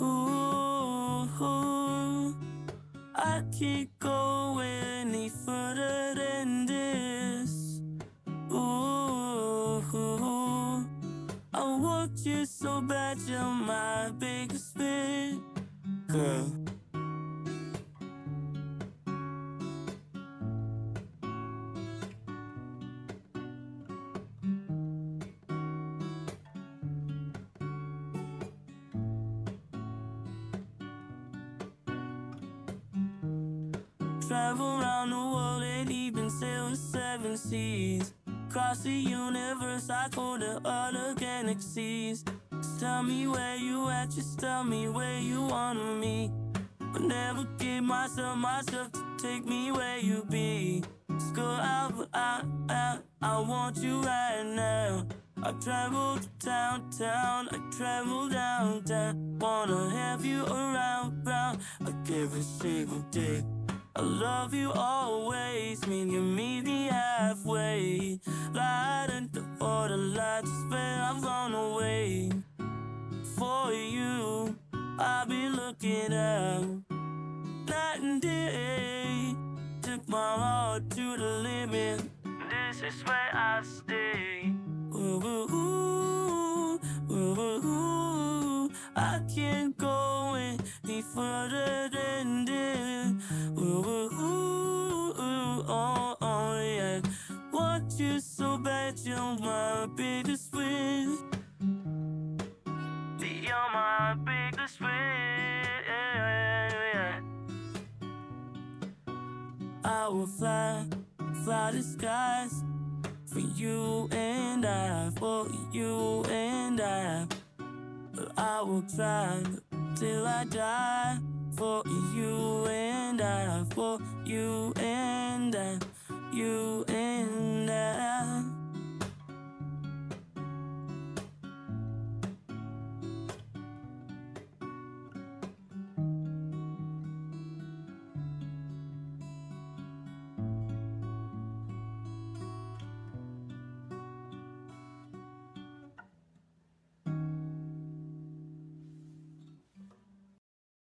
Ooh, I can't go any further than this. Ooh, I want you so bad, you're my biggest fear, girl. Travel around the world and even sail the seven seas. Across the universe, I go to other galaxies. Just tell me where you at, just tell me where you wanna meet. But never give myself myself to take me where you be. Just go out, but I, I, I want you right now. I travel to town, town, I travel downtown. Wanna have you around, round, like every single day. I love you always, mean you meet me halfway. Light and the order, to spare, I'm gone away. For you, I'll be looking out night and day. Took my heart to the limit. This is where I stay. Ooh, ooh, ooh, ooh, ooh. I can't go any further Want you so bad, you're my biggest wish. You're my biggest wish. I will fly, fly the skies for you and I, for you and I. I will try till I die for you and I, for you and I, you